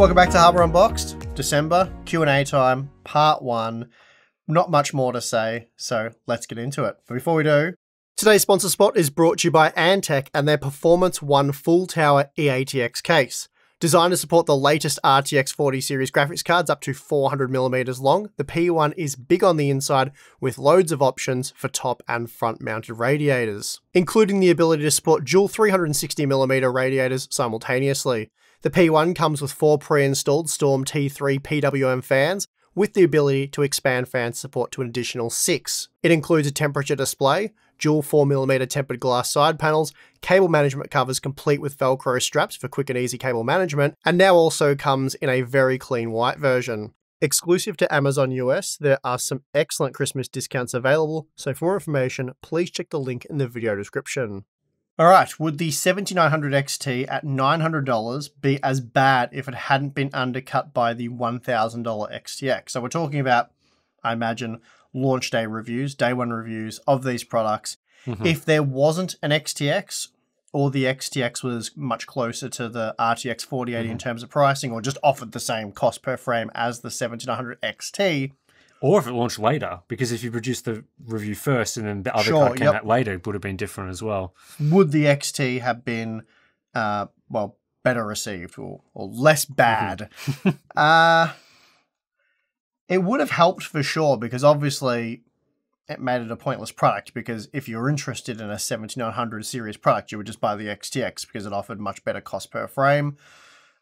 Welcome back to Hardware Unboxed. December Q&A time, part 1. Not much more to say, so let's get into it. But before we do, today's sponsor spot is brought to you by Antec and their Performance 1 full tower EATX case. Designed to support the latest RTX 40 series graphics cards up to 400mm long, the P1 is big on the inside with loads of options for top and front mounted radiators, including the ability to support dual 360mm radiators simultaneously. The P1 comes with four pre-installed Storm T3 PWM fans with the ability to expand fan support to an additional six. It includes a temperature display, dual 4mm tempered glass side panels, cable management covers complete with Velcro straps for quick and easy cable management, and now also comes in a very clean white version. Exclusive to Amazon US, there are some excellent Christmas discounts available, so for more information, please check the link in the video description. All right, would the 7900 XT at $900 be as bad if it hadn't been undercut by the $1,000 XTX? So we're talking about, I imagine, launch day reviews, day one reviews of these products. Mm-hmm. If there wasn't an XTX, or the XTX was much closer to the RTX 4080 mm-hmm. in terms of pricing, or just offered the same cost per frame as the 7900 XT. Or if it launched later, because if you produced the review first and then the other sure, card came yep. out later, it would have been different as well. Would the XT have been, uh, well, better received or, or less mm-hmm. bad? uh, it would have helped for sure because obviously it made it a pointless product because if you're interested in a 7900 series product, you would just buy the XTX because it offered much better cost per frame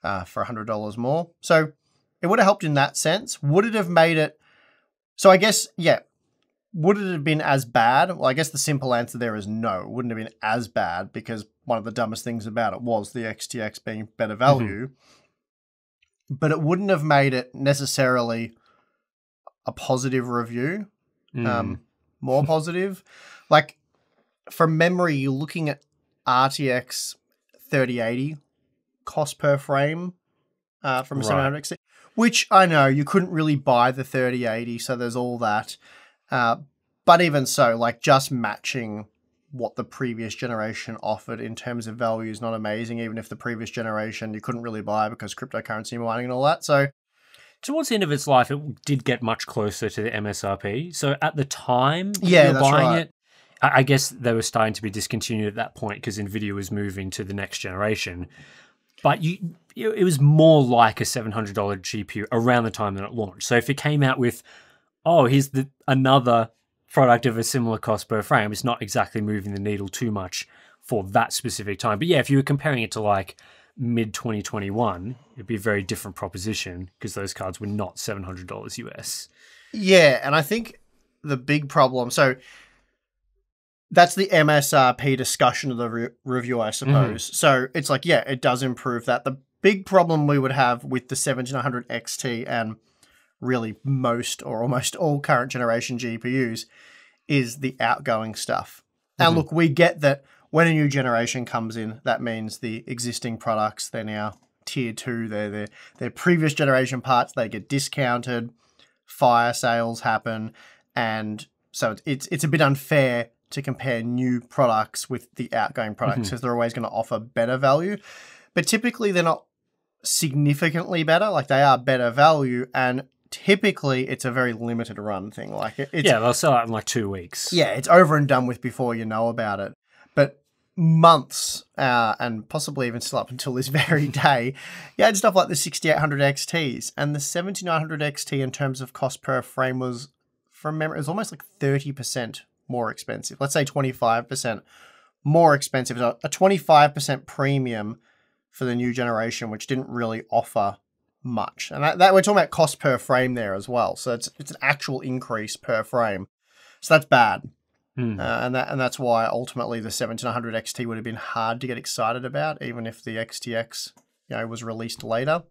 uh, for $100 more. So it would have helped in that sense. Would it have made it? So I guess, yeah, would it have been as bad? Well, I guess the simple answer there is no. It wouldn't have been as bad because one of the dumbest things about it was the XTX being better mm-hmm. value. Mm-hmm. But it wouldn't have made it necessarily a positive review, mm. um, more positive. like from memory, you're looking at RTX 3080 cost per frame uh, from right. 700 which I know you couldn't really buy the 3080, so there's all that. Uh, but even so, like just matching what the previous generation offered in terms of value is not amazing, even if the previous generation you couldn't really buy because cryptocurrency mining and all that. So towards the end of its life, it did get much closer to the MSRP. So at the time yeah, you're buying right. it, I guess they were starting to be discontinued at that point because Nvidia was moving to the next generation. But you, it was more like a seven hundred dollar GPU around the time that it launched. So if it came out with, oh, here's the another product of a similar cost per frame, it's not exactly moving the needle too much for that specific time. But yeah, if you were comparing it to like mid 2021, it'd be a very different proposition because those cards were not $700 US. Yeah, and I think the big problem so that's the MSRP discussion of the re- review, I suppose. Mm-hmm. So it's like, yeah, it does improve that. The big problem we would have with the 7900 XT and really most or almost all current generation GPUs is the outgoing stuff. Mm-hmm. And look, we get that when a new generation comes in, that means the existing products, they're now tier two, they're, they're, they're previous generation parts, they get discounted, fire sales happen, and so it's, it's a bit unfair to compare new products with the outgoing products because mm-hmm. they're always going to offer better value. But typically, they're not significantly better, like they are better value, and typically it's a very limited run thing. Like it, it's, yeah, they'll sell out in like two weeks. Yeah, it's over and done with before you know about it but months uh, and possibly even still up until this very day, you had stuff like the 6800 XTs and the 7900 XT in terms of cost per frame was, from memory, it was almost like 30% more expensive. Let's say 25% more expensive. A 25% premium for the new generation, which didn't really offer much. And that, that, we're talking about cost per frame there as well. So it's it's an actual increase per frame. So that's bad. Mm. Uh, and that and that's why ultimately the 7900 XT would have been hard to get excited about, even if the XTX you know was released later.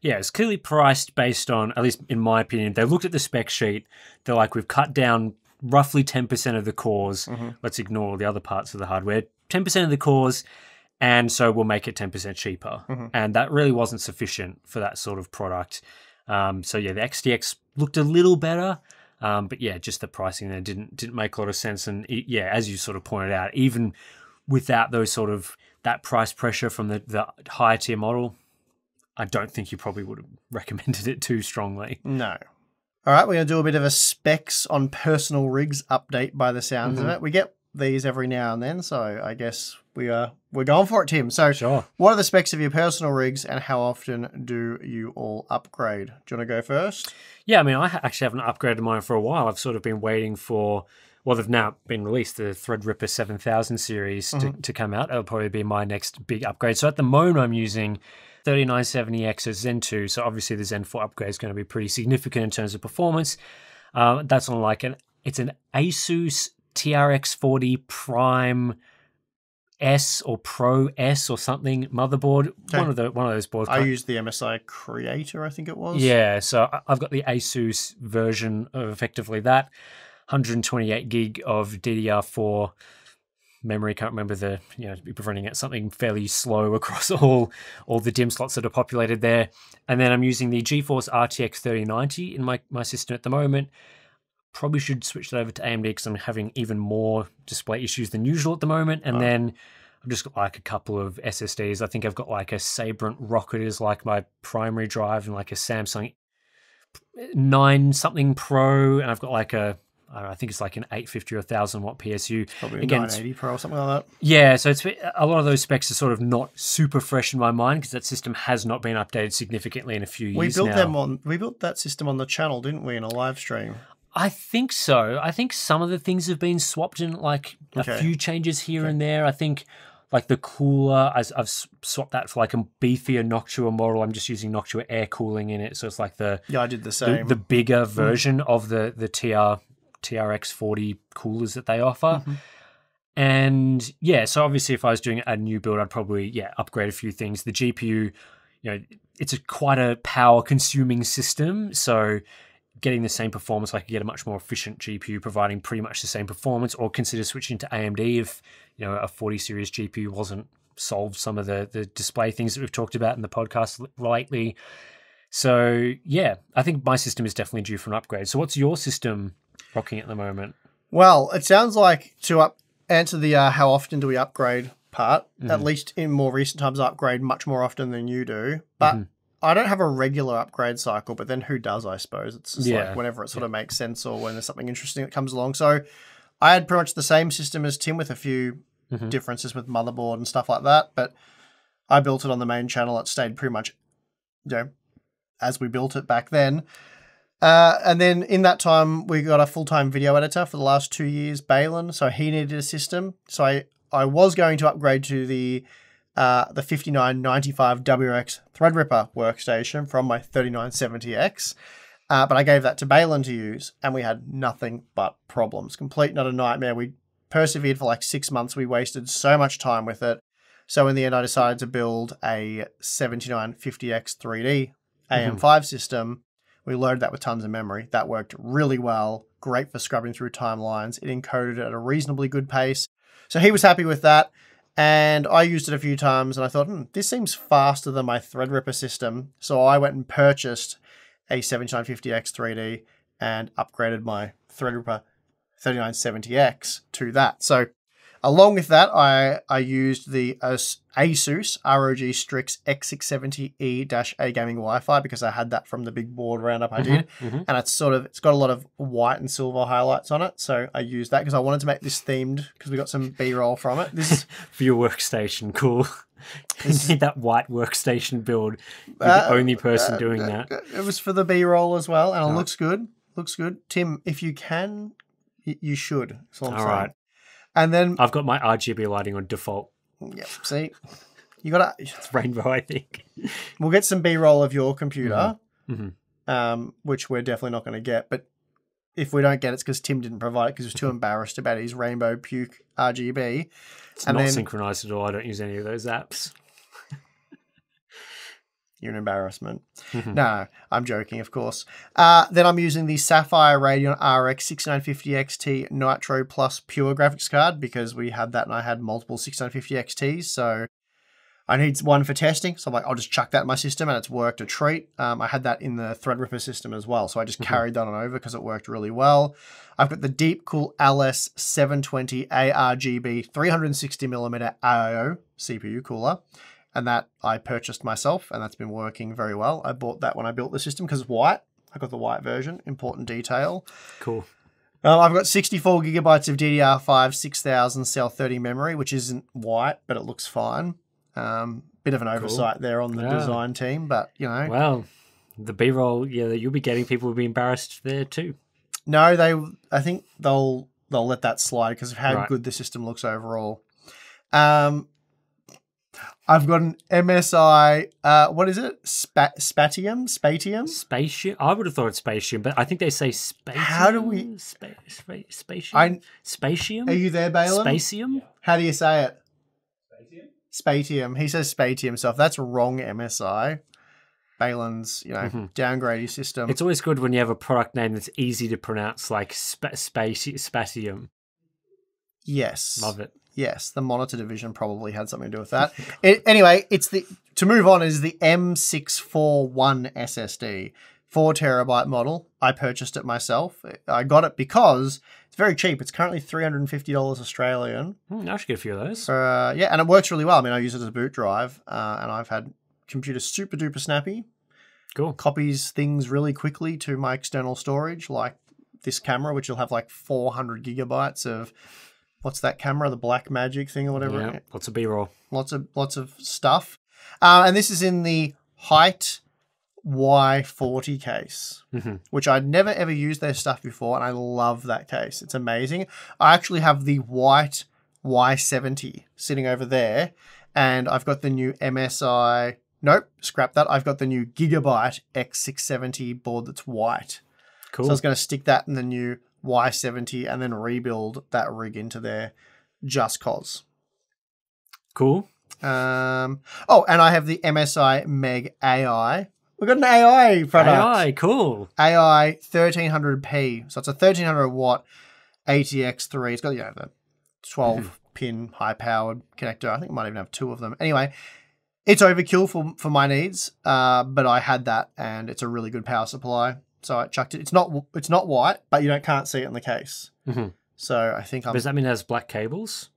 Yeah, it's clearly priced based on, at least in my opinion, they looked at the spec sheet. They're like, we've cut down roughly 10% of the cores. Mm-hmm. Let's ignore the other parts of the hardware. 10% of the cores, and so we'll make it 10% cheaper. Mm-hmm. And that really wasn't sufficient for that sort of product. Um, so yeah, the XTX looked a little better. Um, but yeah, just the pricing there didn't didn't make a lot of sense. And yeah, as you sort of pointed out, even without those sort of that price pressure from the, the higher tier model, I don't think you probably would have recommended it too strongly. No. All right, we're going to do a bit of a specs on personal rigs update by the sounds mm-hmm. of it. We get these every now and then, so I guess we are we're going for it, Tim. So, sure. what are the specs of your personal rigs, and how often do you all upgrade? Do you want to go first? Yeah, I mean, I actually haven't upgraded mine for a while. I've sort of been waiting for well, they've now been released, the Threadripper 7000 series mm-hmm. to, to come out. That'll probably be my next big upgrade. So at the moment, I'm using 3970X as Zen 2. So obviously, the Zen 4 upgrade is going to be pretty significant in terms of performance. Uh, that's on like an, it's an Asus TRX 40 Prime S or Pro S or something motherboard. Okay. One of the one of those boards. I used the MSI Creator, I think it was. Yeah, so I've got the Asus version of effectively that. 128 gig of DDR4 memory. Can't remember the you know be running at something fairly slow across all all the DIMM slots that are populated there. And then I'm using the GeForce RTX 3090 in my my system at the moment. Probably should switch that over to AMD because I'm having even more display issues than usual at the moment. And oh. then I've just got like a couple of SSDs. I think I've got like a Sabrent Rocket is like my primary drive and like a Samsung nine something Pro, and I've got like a I, know, I think it's like an 850 or 1000 watt PSU. Probably Again, 980 Pro or something like that. Yeah, so it's a lot of those specs are sort of not super fresh in my mind because that system has not been updated significantly in a few years. We built now. them on. We built that system on the channel, didn't we, in a live stream? I think so. I think some of the things have been swapped in, like okay. a few changes here okay. and there. I think like the cooler, I've, I've swapped that for like a beefier Noctua model. I'm just using Noctua air cooling in it, so it's like the yeah, I did the same. The, the bigger mm. version mm. of the the TR TRX 40 coolers that they offer. Mm-hmm. And yeah, so obviously if I was doing a new build, I'd probably yeah upgrade a few things. The GPU, you know, it's a quite a power consuming system, so getting the same performance, I could get a much more efficient GPU providing pretty much the same performance, or consider switching to AMD if you know a 40 series GPU wasn't solved some of the the display things that we've talked about in the podcast lately. So yeah, I think my system is definitely due for an upgrade. So what's your system rocking at the moment? Well, it sounds like to up answer the uh, how often do we upgrade part. Mm-hmm. At least in more recent times, I upgrade much more often than you do. But mm-hmm. I don't have a regular upgrade cycle. But then who does? I suppose it's just yeah. like whenever it sort yeah. of makes sense or when there's something interesting that comes along. So I had pretty much the same system as Tim with a few mm-hmm. differences with motherboard and stuff like that. But I built it on the main channel. It stayed pretty much, you know, as we built it back then. Uh, and then in that time, we got a full time video editor for the last two years, Balin. So he needed a system. So I, I was going to upgrade to the uh, the 5995 WX Threadripper workstation from my 3970X. Uh, but I gave that to Balin to use, and we had nothing but problems. Complete, not a nightmare. We persevered for like six months. We wasted so much time with it. So in the end, I decided to build a 7950X 3D AM5 mm-hmm. system we loaded that with tons of memory. That worked really well. Great for scrubbing through timelines. It encoded at a reasonably good pace. So he was happy with that. And I used it a few times and I thought, hmm, this seems faster than my Threadripper system. So I went and purchased a 7950X 3D and upgraded my Threadripper 3970X to that. So Along with that, I, I used the Asus ROG Strix X670E-A gaming Wi-Fi because I had that from the big board roundup I did, mm-hmm, mm-hmm. and it's sort of it's got a lot of white and silver highlights on it. So I used that because I wanted to make this themed because we got some B-roll from it. This is for your workstation, cool. you need that white workstation build. You're uh, the only person uh, doing uh, that. It was for the B-roll as well, and it oh. looks good. Looks good, Tim. If you can, you should. All right. And then I've got my RGB lighting on default. Yeah, see, you got to. It's rainbow, I think. We'll get some B roll of your computer, mm-hmm. mm-hmm. Um, which we're definitely not going to get. But if we don't get it, it's because Tim didn't provide it because he was too embarrassed about his rainbow puke RGB. It's and not then, synchronized at all. I don't use any of those apps. You're an embarrassment. Mm-hmm. No, I'm joking, of course. Uh, then I'm using the Sapphire Radeon RX 6950 XT Nitro Plus Pure graphics card because we had that and I had multiple 6950 XTs. So I need one for testing. So I'm like, I'll just chuck that in my system and it's worked a treat. Um, I had that in the Threadripper system as well. So I just mm-hmm. carried that on over because it worked really well. I've got the Deepcool LS 720 ARGB 360mm AIO CPU cooler. And that I purchased myself, and that's been working very well. I bought that when I built the system because white. I got the white version. Important detail. Cool. Um, I've got 64 gigabytes of DDR5 6000 CL30 memory, which isn't white, but it looks fine. Um, bit of an oversight cool. there on the yeah. design team, but you know. Well, the B roll, yeah, you'll be getting people will be embarrassed there too. No, they. I think they'll they'll let that slide because of how right. good the system looks overall. Um, I've got an MSI. Uh, what is it? Spa- Spatium? Spatium? Spatium. I would have thought it's Spatium, but I think they say Spatium. How do we? Spa- spa- spatium. I, Spatium. Are you there, Balin? Spatium. How do you say it? Spatium. Spatium. He says Spatium. So if that's wrong, MSI. Balin's, you know, mm-hmm. downgrade system. It's always good when you have a product name that's easy to pronounce, like spa- Spatium. Yes. Love it. Yes, the monitor division probably had something to do with that. it, anyway, it's the to move on is the M641 SSD, four terabyte model. I purchased it myself. I got it because it's very cheap. It's currently three hundred and fifty dollars Australian. Mm, I should get a few of those. Uh, yeah, and it works really well. I mean, I use it as a boot drive, uh, and I've had computers super duper snappy. Cool. Copies things really quickly to my external storage, like this camera, which will have like four hundred gigabytes of what's that camera, the Black Magic thing or whatever. Yeah, lots of B roll. Lots of lots of stuff. Uh, and this is in the Hyte Y40 case, mm-hmm. which I'd never ever used their stuff before, and I love that case. It's amazing. I actually have the white Y70 sitting over there, and I've got the new MSI. Nope, scrap that. I've got the new Gigabyte X670 board that's white. Cool. So I was going to stick that in the new Y70 and then rebuild that rig into there just cause. Cool. Um, oh, and I have the MSI Meg AI. We've got an AI product. AI, cool. AI 1300p. So it's a 1300 watt ATX3. It's got, you know, the 12 pin high powered connector. I think it might even have two of them. Anyway, it's overkill for, for my needs, uh, but I had that and it's a really good power supply. So I chucked it. It's not it's not white, but you don't can't see it in the case. Mm-hmm. So I think I'm. Does that mean it has black cables?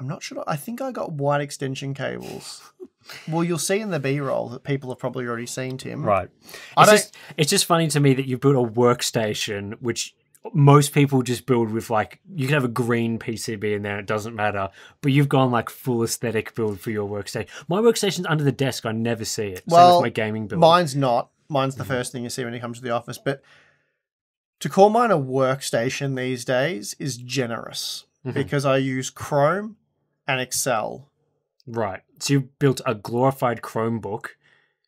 I'm not sure. I think I got white extension cables. well, you'll see in the B roll that people have probably already seen Tim. Right. It's just it's just funny to me that you built a workstation which most people just build with like you can have a green PCB in there, it doesn't matter. But you've gone like full aesthetic build for your workstation. My workstation's under the desk, I never see it. Well, my gaming build. Mine's not. Mine's the mm-hmm. first thing you see when you come to the office. But to call mine a workstation these days is generous mm-hmm. because I use Chrome and Excel. Right. So you built a glorified Chromebook.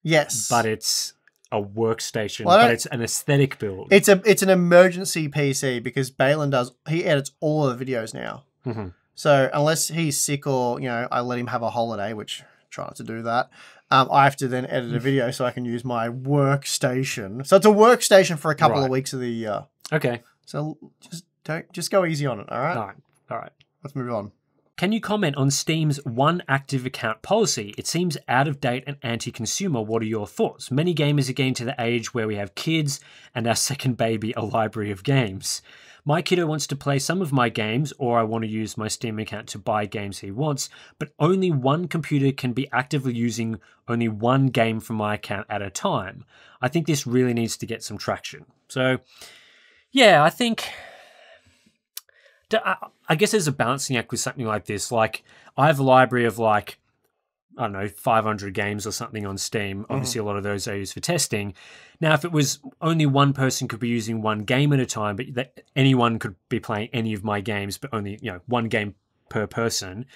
Yes. But it's a workstation, well, but it's an aesthetic build. It's a it's an emergency PC because Balin does he edits all of the videos now. Mm-hmm. So unless he's sick or you know I let him have a holiday, which try not to do that. Um, I have to then edit a video so I can use my workstation. So it's a workstation for a couple right. of weeks of the year. Okay. So just don't just go easy on it. All right. All right. All right. Let's move on. Can you comment on Steam's one active account policy? It seems out of date and anti consumer. What are your thoughts? Many gamers are getting to the age where we have kids and our second baby a library of games. My kiddo wants to play some of my games, or I want to use my Steam account to buy games he wants, but only one computer can be actively using only one game from my account at a time. I think this really needs to get some traction. So, yeah, I think. I guess there's a balancing act with something like this. Like, I have a library of like I don't know, 500 games or something on Steam. Mm-hmm. Obviously, mm-hmm. a lot of those are used for testing. Now, if it was only one person could be using one game at a time, but that anyone could be playing any of my games, but only you know one game per person,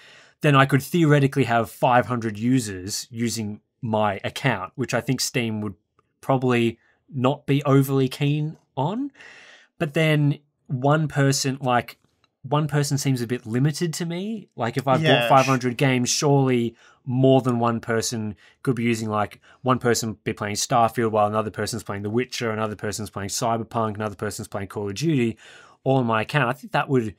then I could theoretically have 500 users using my account, which I think Steam would probably not be overly keen on. But then one person, like one person seems a bit limited to me. Like if I yeah. bought 500 games, surely more than one person could be using like one person be playing Starfield while another person's playing The Witcher, another person's playing Cyberpunk, another person's playing Call of Duty, all on my account. I think that would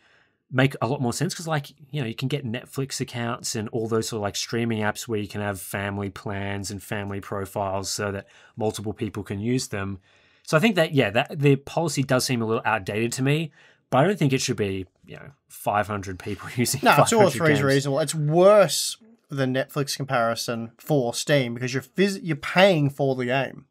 make a lot more sense because like you know you can get netflix accounts and all those sort of like streaming apps where you can have family plans and family profiles so that multiple people can use them so i think that yeah that the policy does seem a little outdated to me but I don't think it should be, you know, 500 people using. No, two or three games. is reasonable. It's worse. than Netflix comparison for Steam because you're phys- you're paying for the game.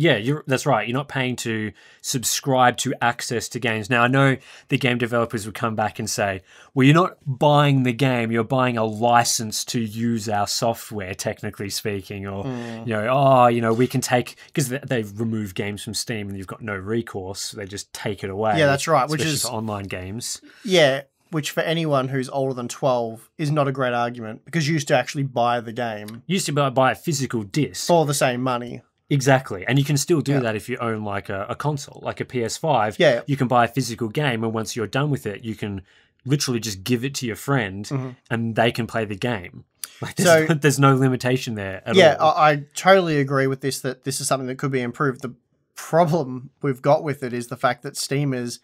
Yeah, you're, that's right. You're not paying to subscribe to access to games. Now, I know the game developers would come back and say, well, you're not buying the game, you're buying a license to use our software, technically speaking. Or, mm. you know, oh, you know, we can take, because they've removed games from Steam and you've got no recourse, they just take it away. Yeah, that's right. Which is online games. Yeah, which for anyone who's older than 12 is not a great argument because you used to actually buy the game. You used to buy, buy a physical disc. For the same money. Exactly. And you can still do yeah. that if you own like a, a, console, like a PS5. Yeah. You can buy a physical game, and once you're done with it, you can literally just give it to your friend mm-hmm. and they can play the game. Like there's, so, there's no limitation there yeah, I, I totally agree with this that this is something that could be improved. The problem we've got with it is the fact that Steam is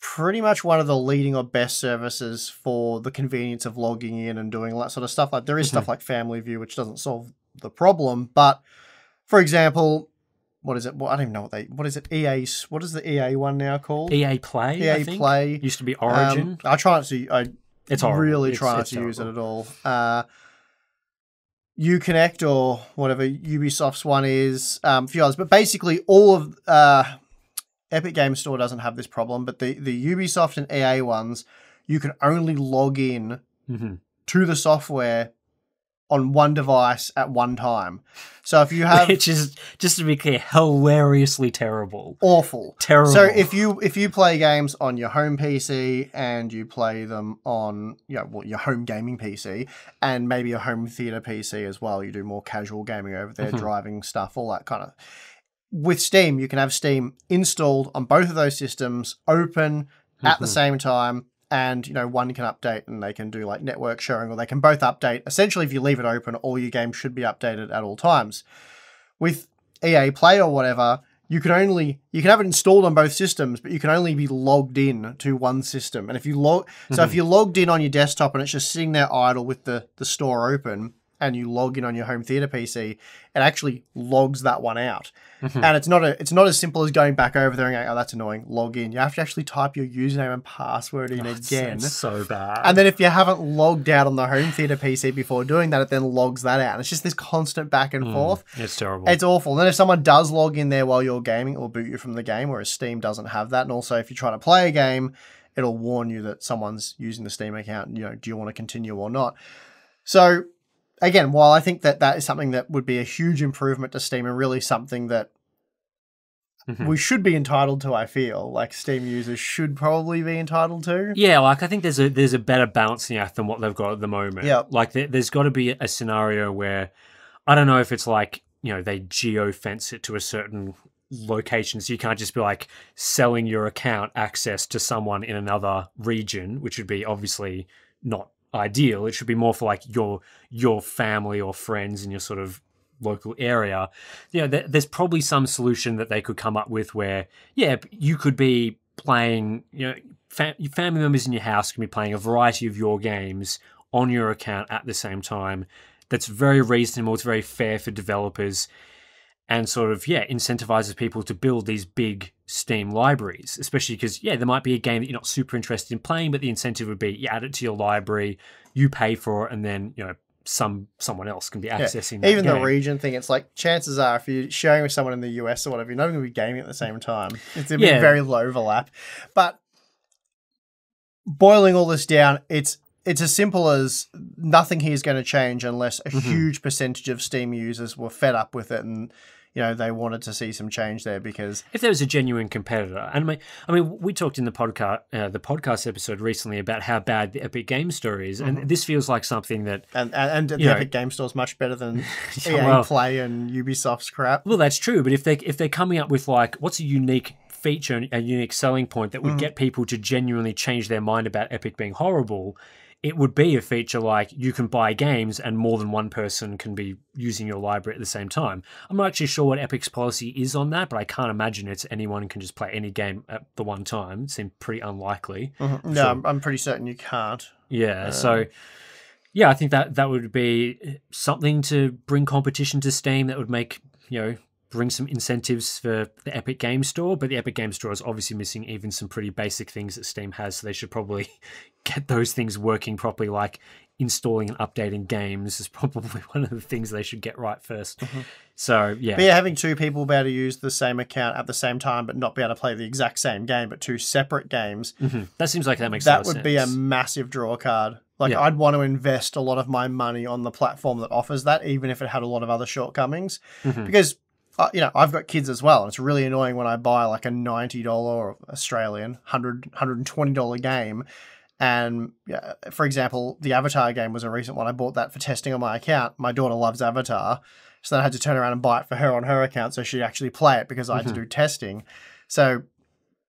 pretty much one of the leading or best services for the convenience of logging in and doing all that sort of stuff. Like there is mm-hmm. stuff like Family View, which doesn't solve the problem, but for example, what is it? Well, I don't even know what they. What is it? EA. What is the EA one now called? EA Play. EA Play used to be Origin. Um, I try not to. I it's horrible. really try not to horrible. use it at all. Uh, Uconnect or whatever Ubisoft's one is, um, a few others, but basically all of uh, Epic Game Store doesn't have this problem, but the the Ubisoft and EA ones, you can only log in mm-hmm. to the software on one device at one time. So if you have which is just to be clear, hilariously terrible. Awful. Terrible. So if you if you play games on your home PC and you play them on you know, well, your home gaming PC and maybe a home theater PC as well, you do more casual gaming over there, mm-hmm. driving stuff, all that kind of with Steam, you can have Steam installed on both of those systems, open mm-hmm. at the mm-hmm. same time, and you know one can update and they can do like network sharing or they can both update essentially if you leave it open all your games should be updated at all times with ea play or whatever you can only you can have it installed on both systems but you can only be logged in to one system and if you log mm-hmm. so if mm-hmm. you're logged in on your desktop and it's just sitting there idle with the the store open and you log in on your home theater PC, it actually logs that one out. Mm-hmm. And it's not a it's not as simple as going back over there and going, oh, that's annoying. Log in. You have to actually type your username and password in oh, again. so bad. And then if you haven't logged out on the home theater PC before doing that, it then logs that out. And it's just this constant back and mm, forth. It's terrible. It's awful. And then if someone does log in there while you're gaming, it will boot you from the game, whereas Steam doesn't have that. And also, if you're trying to play a game, it'll warn you that someone's using the Steam account. You know, do you want to continue or not? So again, while I think that that is something that would be a huge improvement to Steam and really something that mm-hmm. we should be entitled to, I feel like Steam users should probably be entitled to. Yeah, like I think there's a there's a better balancing act than what they've got at the moment. Yeah, like there, there's got to be a scenario where I don't know if it's like you know they geo fence it to a certain location so you can't just be like selling your account access to someone in another region which would be obviously not ideal. It should be more for like your your family or friends in your sort of local area. You know, there's probably some solution that they could come up with where, yeah, you could be playing, you know, family members in your house can be playing a variety of your games on your account at the same time. That's very reasonable. It's very fair for developers and sort of yeah incentivizes people to build these big steam libraries especially because yeah there might be a game that you're not super interested in playing but the incentive would be you add it to your library you pay for it and then you know some someone else can be accessing yeah. even game. the region thing it's like chances are if you're sharing with someone in the us or whatever you're not going to be gaming at the same time it's be yeah. very low overlap but boiling all this down it's it's as simple as nothing here is going to change unless a mm-hmm. huge percentage of steam users were fed up with it and you know they wanted to see some change there because if there was a genuine competitor, and I mean, I mean, we talked in the podcast uh, the podcast episode recently about how bad the Epic Game Store is, and mm-hmm. this feels like something that and and, and the know, Epic Game Store is much better than EA well, Play and Ubisoft's crap. Well, that's true, but if they if they're coming up with like what's a unique feature, and a unique selling point that would mm-hmm. get people to genuinely change their mind about Epic being horrible it would be a feature like you can buy games and more than one person can be using your library at the same time. I'm not actually sure what Epic's policy is on that, but I can't imagine it's anyone can just play any game at the one time. It seems pretty unlikely. Mm-hmm. No, so, I'm pretty certain you can't. Yeah, um, so yeah, I think that that would be something to bring competition to Steam that would make, you know, bring some incentives for the Epic Game Store, but the Epic Game Store is obviously missing even some pretty basic things that Steam has, so they should probably get those things working properly, like installing and updating games is probably one of the things they should get right 1st mm-hmm. So yeah, but yeah, having two people be able to use the same account at the same time, but not be able to play the exact same game, but two separate games. Mm-hmm. That seems like that makes that would sense. be a massive draw card. Like yeah. I'd want to invest a lot of my money on the platform that offers that, even if it had a lot of other shortcomings, mm-hmm. because. Uh, you know, I've got kids as well, and it's really annoying when I buy like a ninety dollar Australian 100 120 dollar game, and yeah, for example, the Avatar game was a recent one. I bought that for testing on my account. My daughter loves Avatar, so then I had to turn around and buy it for her on her account so she'd actually play it because I had mm-hmm. to do testing. So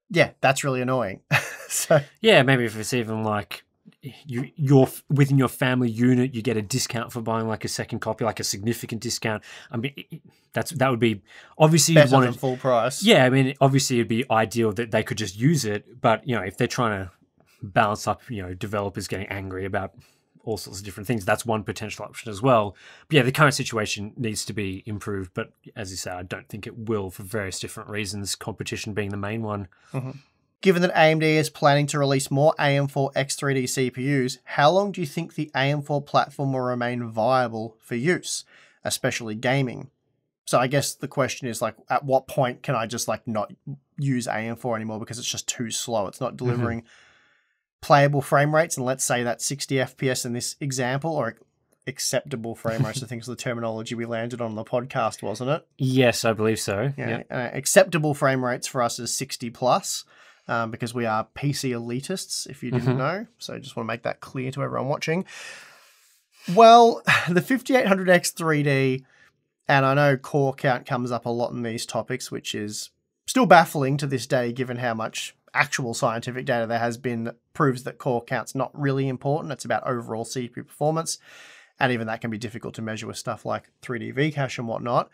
yeah, that's really annoying. so yeah, maybe if it's even like you you're within your family unit you get a discount for buying like a second copy like a significant discount i mean that's that would be obviously Better want full price yeah i mean obviously it'd be ideal that they could just use it but you know if they're trying to balance up you know developers getting angry about all sorts of different things. That's one potential option as well. But yeah, the current situation needs to be improved. But as you say, I don't think it will for various different reasons, competition being the main one. Mm-hmm. Given that AMD is planning to release more AM4 X3D CPUs, how long do you think the AM4 platform will remain viable for use, especially gaming? So I guess the question is like, at what point can I just like not use AM4 anymore because it's just too slow? It's not mm-hmm. delivering. Mm-hmm playable frame rates, and let's say that 60 FPS in this example, or acceptable frame rates, I think is the terminology we landed on the podcast, wasn't it? Yes, I believe so. Yeah, uh, acceptable frame rates for us is 60 plus. Um, because we are PC elitists, if you didn't mm-hmm. know. So I just want to make that clear to everyone watching. Well, the 5800X 3D, and I know core count comes up a lot in these topics, which is still baffling to this day, given how much actual scientific data there has been that proves that core count's not really important. It's about overall CPU performance. And even that can be difficult to measure with stuff like 3D Vcache and whatnot.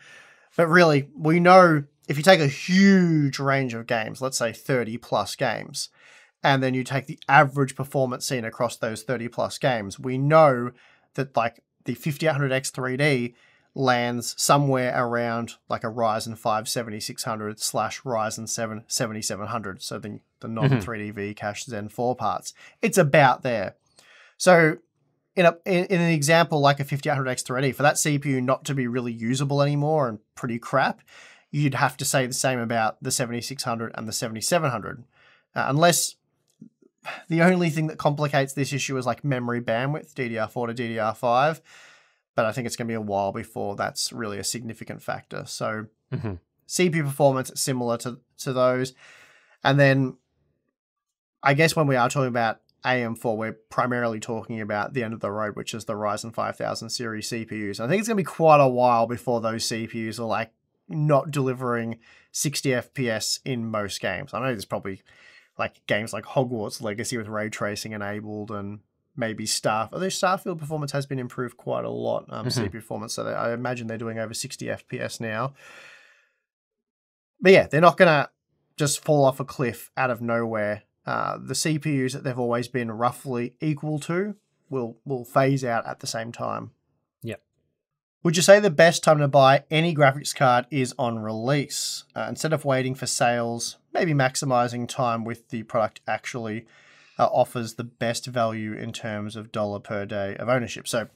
But really, we know if you take a huge range of games, let's say 30 plus games, and then you take the average performance seen across those 30 plus games, we know that like the 5800X 3D lands somewhere around like a Ryzen 5 7600 slash Ryzen 7 7700. So the, the non 3D mm-hmm. Vcache Zen 4 parts. It's about there. So in, a, in, in an example like a 5800X 3D, for that CPU not to be really usable anymore and pretty crap, you'd have to say the same about the 7600 and the 7700. Uh, unless the only thing that complicates this issue is like memory bandwidth, DDR4 to DDR5 but I think it's going to be a while before that's really a significant factor. So mm-hmm. CPU performance similar to to those, and then I guess when we are talking about AM4, we're primarily talking about the end of the road, which is the Ryzen 5000 series CPUs. I think it's going to be quite a while before those CPUs are like not delivering 60 FPS in most games. I know there's probably like games like Hogwarts Legacy with ray tracing enabled and maybe Star. Although Starfield performance has been improved quite a lot, um, mm-hmm. CPU performance. So they, I imagine they're doing over 60 FPS now. But yeah, they're not going to just fall off a cliff out of nowhere. Uh, the CPUs that they've always been roughly equal to will will phase out at the same time. Yep. Would you say the best time to buy any graphics card is on release uh, instead of waiting for sales? Maybe maximizing time with the product actually uh, offers the best value in terms of dollar per day of ownership. So,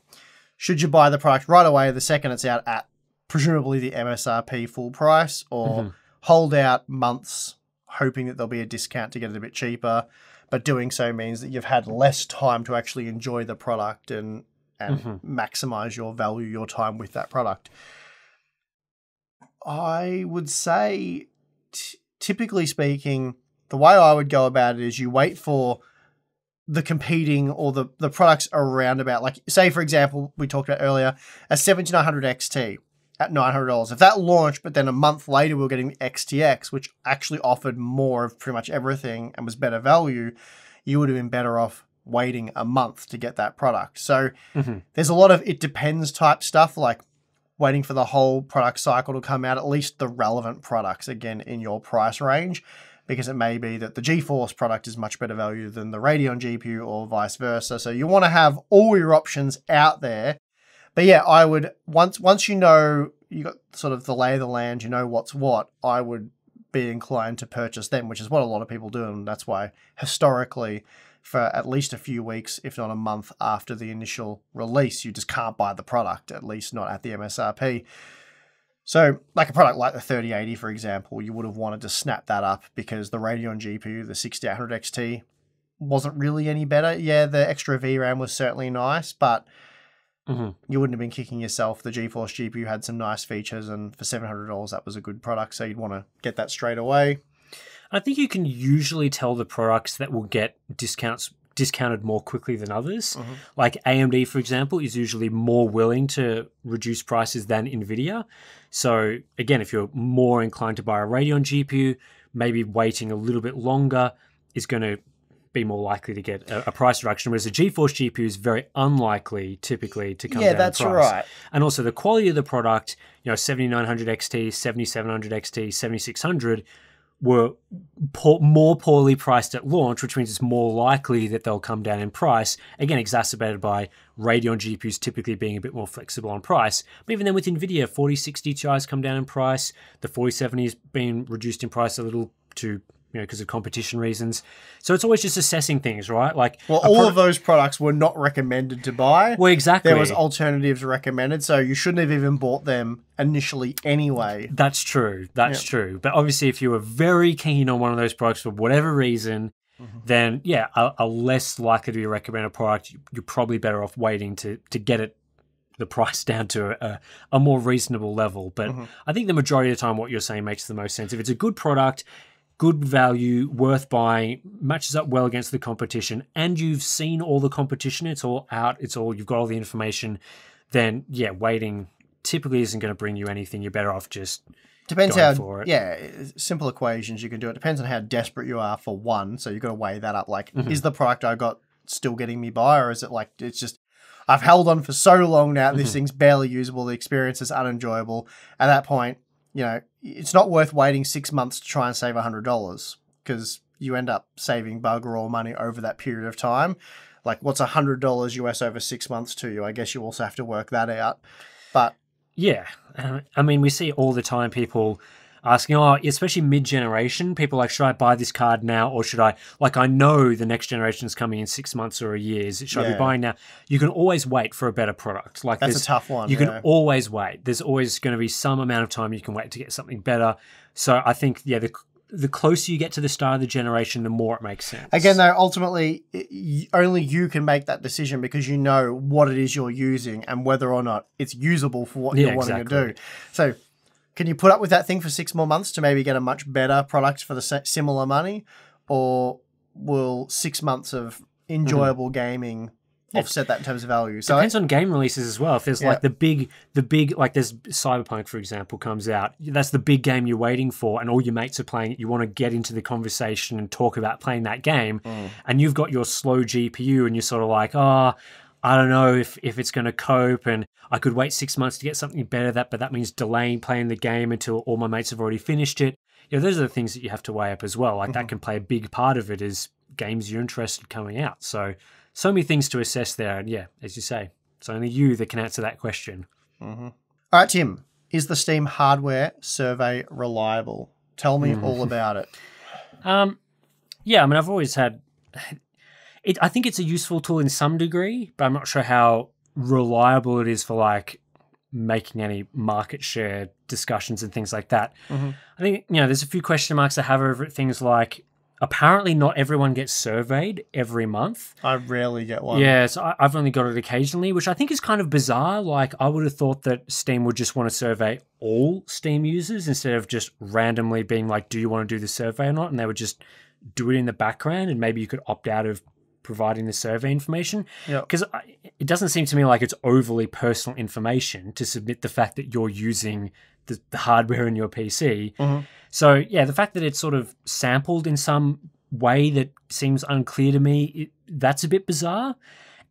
should you buy the product right away the second it's out at presumably the MSRP full price, or mm-hmm. hold out months hoping that there'll be a discount to get it a bit cheaper? But doing so means that you've had less time to actually enjoy the product and and mm-hmm. maximize your value, your time with that product. I would say, t- typically speaking, the way I would go about it is you wait for the competing or the, the products around about like say for example we talked about earlier a 7900 XT at $900 if that launched but then a month later we are getting the XTX which actually offered more of pretty much everything and was better value you would have been better off waiting a month to get that product so mm-hmm. there's a lot of it depends type stuff like waiting for the whole product cycle to come out at least the relevant products again in your price range because it may be that the GeForce product is much better value than the Radeon GPU or vice versa. So you want to have all your options out there. But yeah, I would once once you know you got sort of the lay of the land, you know what's what, I would be inclined to purchase them, which is what a lot of people do, and that's why historically for at least a few weeks, if not a month after the initial release. You just can't buy the product, at least not at the MSRP. So, like a product like the 3080, for example, you would have wanted to snap that up because the Radeon GPU, the 6800 XT, wasn't really any better. Yeah, the extra VRAM was certainly nice, but mm-hmm. you wouldn't have been kicking yourself. The GeForce GPU had some nice features, and for $700, that was a good product. So, you'd want to get that straight away. I think you can usually tell the products that will get discounts discounted more quickly than others. Mm-hmm. Like AMD, for example, is usually more willing to reduce prices than Nvidia. So again, if you're more inclined to buy a Radeon GPU, maybe waiting a little bit longer is going to be more likely to get a, a, price reduction, whereas a GeForce GPU is very unlikely typically to come yeah, down. Yeah, that's right. And also the quality of the product, you know, 7900 XT, 7700 XT, 7600 were poor, more poorly priced at launch, which means it's more likely that they'll come down in price. Again, exacerbated by Radeon GPUs typically being a bit more flexible on price. But even then, with NVIDIA, 4060 Ti's come down in price. The 4070 has been reduced in price a little to you know, because of competition reasons. So it's always just assessing things, right? Like, well, all pro- of those products were not recommended to buy. Well, exactly. There was alternatives recommended, so you shouldn't have even bought them initially anyway. That's true. That's yeah. true. But obviously, if you were very keen on one of those products for whatever reason, mm-hmm. then yeah, a, a, less likely to be a recommended product. You're probably better off waiting to to get it the price down to a, a more reasonable level. But mm-hmm. I think the majority of the time, what you're saying makes the most sense. If it's a good product, good value, worth buying, matches up well against the competition, and you've seen all the competition, it's all out, it's all you've got all the information, then yeah, waiting typically isn't going to bring you anything. You're better off just depends how yeah simple equations you can do it depends on how desperate you are for one so you've got to weigh that up like mm-hmm. is the product i got still getting me by or is it like it's just i've held on for so long now this mm-hmm. thing's barely usable the experience is unenjoyable at that point you know, it's not worth waiting six months to try and save $100 because you end up saving bugger all money over that period of time. Like, what's $100 US over six months to you? I guess you also have to work that out. But yeah, uh, I mean, we see all the time people asking, oh, especially mid generation, people like, should I buy this card now or should I? Like, I know the next generation is coming in six months or a year. Should yeah. I be buying now? You can always wait for a better product. Like, that's a tough one. You yeah. can always wait. There's always going to be some amount of time you can wait to get something better. So I think, yeah, the the closer you get to the start of the generation, the more it makes sense. Again, though, ultimately, only you can make that decision because you know what it is you're using and whether or not it's usable for what yeah, you're wanting exactly. to do. So can you put up with that thing for six more months to maybe get a much better product for the similar money, or will six months of enjoyable mm-hmm. gaming offset that in terms of value. So it depends on game releases as well. If there's yeah. like the big, the big, like there's Cyberpunk for example comes out. That's the big game you're waiting for, and all your mates are playing it. You want to get into the conversation and talk about playing that game, mm. and you've got your slow GPU, and you're sort of like, oh, I don't know if, if it's going to cope, and I could wait six months to get something better. That, but that means delaying playing the game until all my mates have already finished it. You know, those are the things that you have to weigh up as well. Like mm-hmm. that can play a big part of it is games you're interested in coming out. So, so many things to assess there. And yeah, as you say, it's only you that can answer that question. Mm-hmm. All right, Tim, is the Steam hardware survey reliable? Tell me mm. all about it. Um, yeah, I mean, I've always had it, I think it's a useful tool in some degree, but I'm not sure how reliable it is for like making any market share discussions and things like that. Mm-hmm. I think you know there's a few question marks I have over things like apparently not everyone gets surveyed every month. I rarely get one. Yeah, so I, have only got it occasionally, which I think is kind of bizarre. Like I would have thought that Steam would just want to survey all Steam users instead of just randomly being like, "Do you want to do the survey or not?" And they would just do it in the background, and maybe you could opt out of providing the survey information. Because it doesn't seem to me like it's overly personal information to submit the fact that you're using the, the hardware in your PC. Mm-hmm. So, yeah, the fact that it's sort of sampled in some way that seems unclear to me, it, that's a bit bizarre.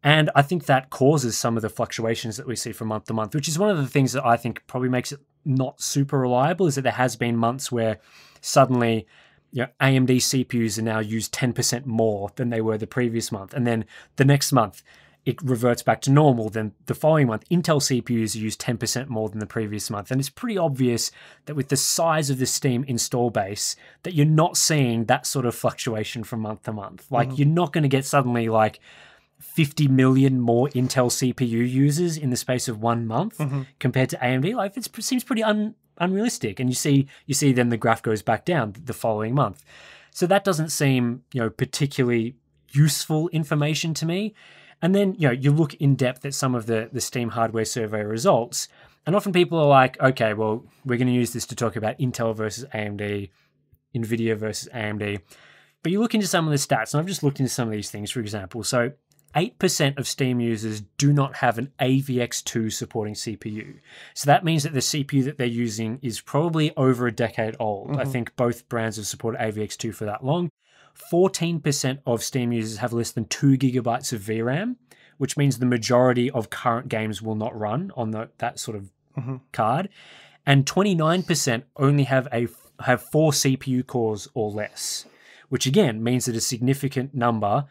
And I think that causes some of the fluctuations that we see from month to month, which is one of the things that I think probably makes it not super reliable is that there has been months where suddenly you know, AMD CPUs are now used 10% more than they were the previous month. And then the next month, it reverts back to normal, then the following month, Intel CPUs are used 10% more than the previous month. And it's pretty obvious that with the size of the Steam install base, that you're not seeing that sort of fluctuation from month to month. Like, mm-hmm. you're not going to get suddenly like 50 million more Intel CPU users in the space of one month mm-hmm. compared to AMD. Like, it seems pretty un- unrealistic. And you see, you see, then the graph goes back down the following month. So that doesn't seem, you know, particularly useful information to me. And then, you know, you look in depth at some of the, the Steam hardware survey results, and often people are like, okay, well, we're going to use this to talk about Intel versus AMD, NVIDIA versus AMD. But you look into some of the stats, and I've just looked into some of these things, for example. So 8% of Steam users do not have an AVX2 supporting CPU. So that means that the CPU that they're using is probably over a decade old. Mm-hmm. I think both brands have supported AVX2 for that long. 14% of Steam users have less than 2 gigabytes of VRAM, which means the majority of current games will not run on the, that sort of mm-hmm. card. And 29% only have a have 4 CPU cores or less, which again means that a significant number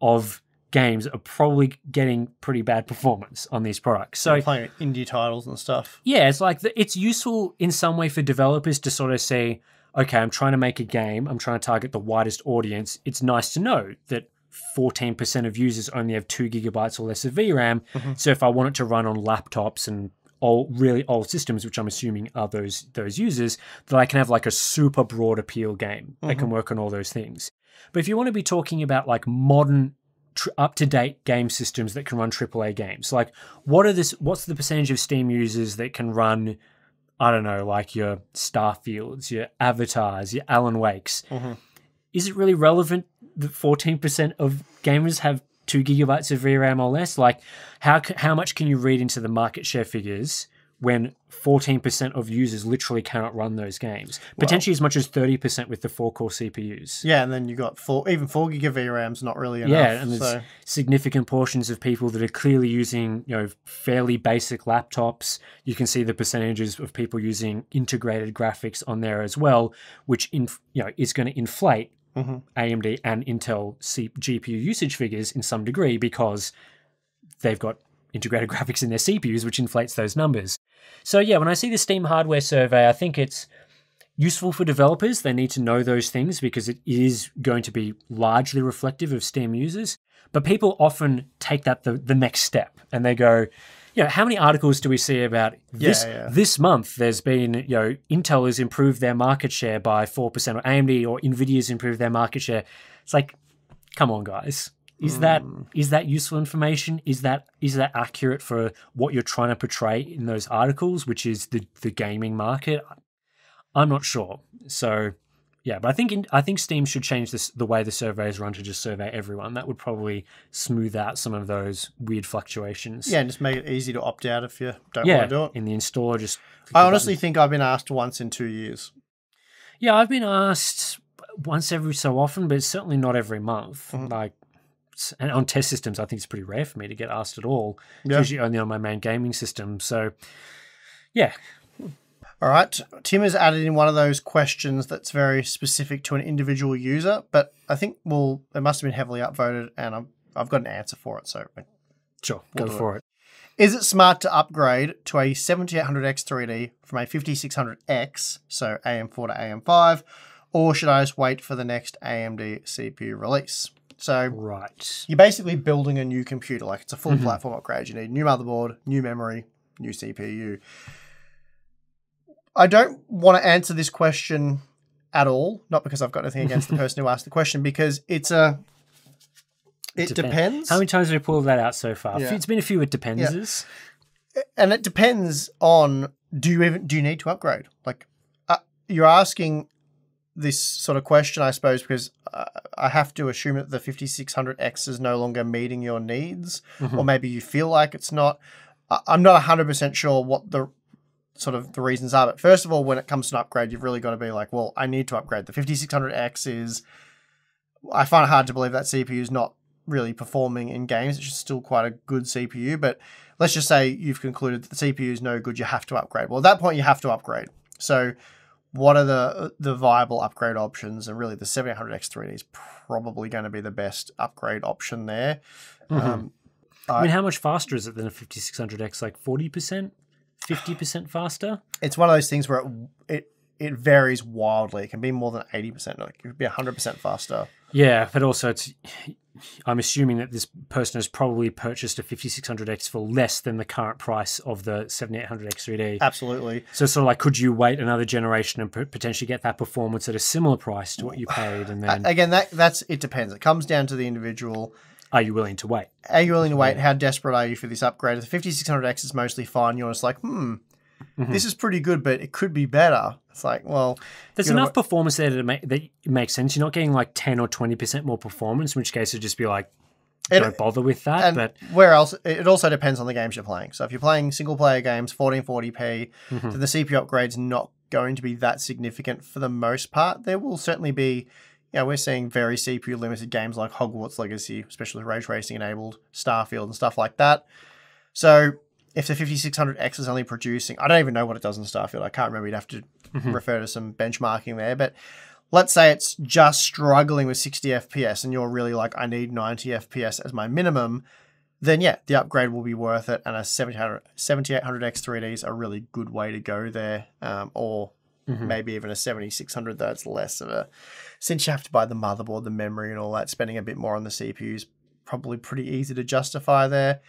of games are probably getting pretty bad performance on these products. So They're playing indie titles and stuff. Yeah, it's like the, it's useful in some way for developers to sort of say, okay, I'm trying to make a game, I'm trying to target the widest audience. It's nice to know that 14% of users only have two gigabytes or less of VRAM. Mm-hmm. So if I want it to run on laptops and old, really old systems, which I'm assuming are those those users, that I can have like a super broad appeal game mm-hmm. that can mm-hmm. work on all those things. But if you want to be talking about like modern tr- up to date game systems that can run AAA games, like what are this? What's the percentage of Steam users that can run I don't know, like your Starfields, your Avatars, your Alan Wakes. Mm-hmm. Is it really relevant that 14% of gamers have two gigabytes of VRAM or less? Like, how how much can you read into the market share figures when 14% of users literally cannot run those games. Potentially well, as much as 30% with the four core CPUs. Yeah, and then you've got four, even 4 gig of VRAM's not really enough. Yeah, and there's so. significant portions of people that are clearly using, you know, fairly basic laptops. You can see the percentages of people using integrated graphics on there as well, which in, you know, is going to inflate mm-hmm. AMD and Intel C- GPU usage figures in some degree because they've got integrated graphics in their CPUs, which inflates those numbers. So yeah, when I see the Steam hardware survey, I think it's useful for developers. They need to know those things because it is going to be largely reflective of Steam users. But people often take that the, the next step and they go, you know, how many articles do we see about this yeah, yeah. this month? There's been, you know, Intel has improved their market share by four percent, or AMD or Nvidia's improved their market share. It's like, come on, guys. Is mm. that is that useful information? Is that is that accurate for what you're trying to portray in those articles, which is the the gaming market? I'm not sure. So yeah, but I think in, I think Steam should change this the way the survey is run to just survey everyone. That would probably smooth out some of those weird fluctuations. Yeah, and just make it easy to opt out if you don't yeah, want to do it. In the installer, just I honestly think I've been asked once in two years. Yeah, I've been asked once every so often, but certainly not every month. Mm-hmm. Like and on test systems, I think it's pretty rare for me to get asked at all. Yeah. Usually only on my main gaming system. So, yeah. All right. Tim has added in one of those questions that's very specific to an individual user, but I think well, it must have been heavily upvoted, and I've, I've got an answer for it. So, sure, we'll go for it. it. Is it smart to upgrade to a 7800X 3D from a 5600X, so AM4 to AM5, or should I just wait for the next AMD CPU release? So right, you're basically building a new computer. Like it's a full mm-hmm. platform upgrade. You need new motherboard, new memory, new CPU. I don't want to answer this question at all. Not because I've got anything against the person who asked the question, because it's a. It, depends. depends. How many times have we pulled that out so far? Yeah. It's been a few. It depends. Yeah. And it depends on do you even do you need to upgrade? Like, uh, you're asking this sort of question, I suppose, because uh, I have to assume that the 5600X is no longer meeting your needs, mm-hmm. or maybe you feel like it's not. I'm not 100% sure what the sort of the reasons are, but first of all, when it comes to an upgrade, you've really got to be like, well, I need to upgrade. The 5600X is, I find it hard to believe that CPU is not really performing in games. It's still quite a good CPU, but let's just say you've concluded that the CPU is no good, you have to upgrade. Well, at that point, you have to upgrade. So what are the the viable upgrade options? And really, the 700X3D is probably going to be the best upgrade option there. Mm-hmm. Um, I mean, how much faster is it than a 5600X? Like 40%? 50% faster? It's one of those things where it, it it varies wildly. It can be more than 80%. Like it could be 100% faster. Yeah, but also it's I'm assuming that this person has probably purchased a 5600X for less than the current price of the 7800X 3D. Absolutely. So sort of like, could you wait another generation and potentially get that performance at a similar price to what you paid? And then again, that that's it depends. It comes down to the individual. Are you willing to wait? Are you willing to wait? Yeah. How desperate are you for this upgrade? The 5600X is mostly fine. You're just like, hmm, mm-hmm. this is pretty good, but it could be better. It's like, well, there's enough performance there to make that makes sense. You're not getting like 10 or 20% more performance, in which case it'd just be like, don't it, bother with that. but where else? It also depends on the games you're playing. So if you're playing single player games, 1440p, mm-hmm. then the CPU upgrade's not going to be that significant for the most part. There will certainly be, you know, we're seeing very CPU limited games like Hogwarts Legacy, especially ray tracing enabled, Starfield, and stuff like that. So if the 5600X is only producing, I don't even know what it does in Starfield. I can't remember. You'd have to mm-hmm. refer to some benchmarking there. But let's say it's just struggling with 60 FPS and you're really like, I need 90 FPS as my minimum, then yeah, the upgrade will be worth it. And a 7800, 7800X 3D is a really good way to go there. Um, or mm-hmm. maybe even a 7600 that's less of a, since you have to buy the motherboard, the memory, and all that, spending a bit more on the CPU is probably pretty easy to justify there.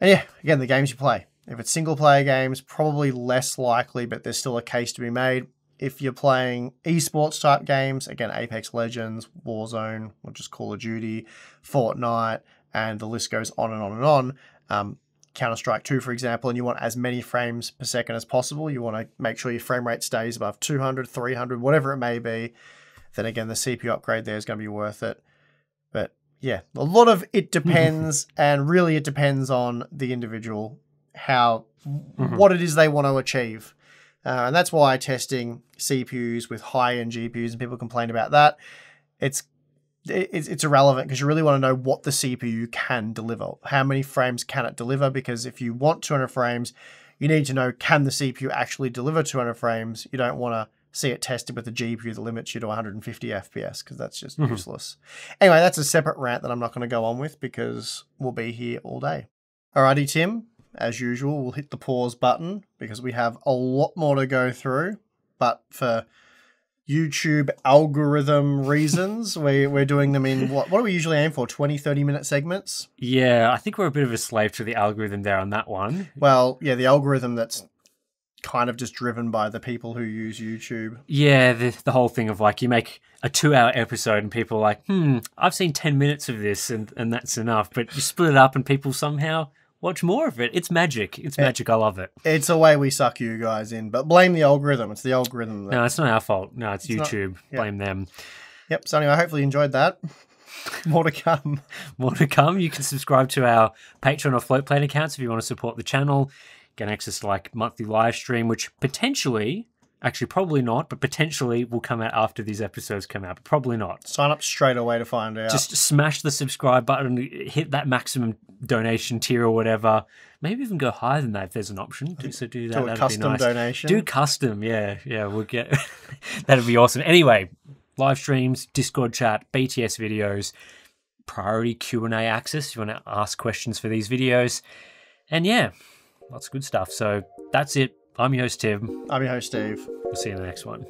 And yeah, again, the games you play. If it's single player games, probably less likely, but there's still a case to be made. If you're playing esports type games, again, Apex Legends, Warzone, or just Call of Duty, Fortnite, and the list goes on and on and on. Um, Counter Strike 2, for example, and you want as many frames per second as possible, you want to make sure your frame rate stays above 200, 300, whatever it may be, then again, the CPU upgrade there is going to be worth it. Yeah, a lot of it depends, and really it depends on the individual how mm-hmm. what it is they want to achieve. Uh, and that's why testing CPUs with high end GPUs and people complain about that. It's it's, it's irrelevant because you really want to know what the CPU can deliver. How many frames can it deliver? Because if you want 200 frames, you need to know can the CPU actually deliver 200 frames. You don't want to see it tested with a GPU that limits you to 150 FPS because that's just mm-hmm. useless. Anyway, that's a separate rant that I'm not going to go on with because we'll be here all day. Alrighty, Tim, as usual, we'll hit the pause button because we have a lot more to go through. But for YouTube algorithm reasons, we, we're doing them in what, what do we usually aim for? 20, 30 minute segments? Yeah, I think we're a bit of a slave to the algorithm there on that one. Well, yeah, the algorithm that's kind of just driven by the people who use YouTube. Yeah, the, the whole thing of like you make a two hour episode and people are like, hmm, I've seen 10 minutes of this and, and that's enough. But you split it up and people somehow watch more of it. It's magic. It's magic. It, I love it. It's a way we suck you guys in, but blame the algorithm. It's the algorithm. That... No, it's not our fault. No, it's, it's YouTube. Not... Blame them. Yep. So anyway, hopefully you enjoyed that. more to come. more to come. You can subscribe to our Patreon or Floatplane accounts if you want to support the channel. Get access to like monthly live stream, which potentially Actually, probably not, but potentially will come out after these episodes come out, but probably not. Sign up straight away to find out. Just smash the subscribe button, hit that maximum donation tier or whatever. Maybe even go higher than that if there's an option. Do, so do that. Do a custom nice. donation. Do custom, yeah, yeah. We'll get that'd be awesome. Anyway, live streams, Discord chat, BTS videos, priority Q and A access. If you want to ask questions for these videos, and yeah, lots of good stuff. So that's it I'm your host, Tim. I'm your host, Steve. We'll see you in the next one.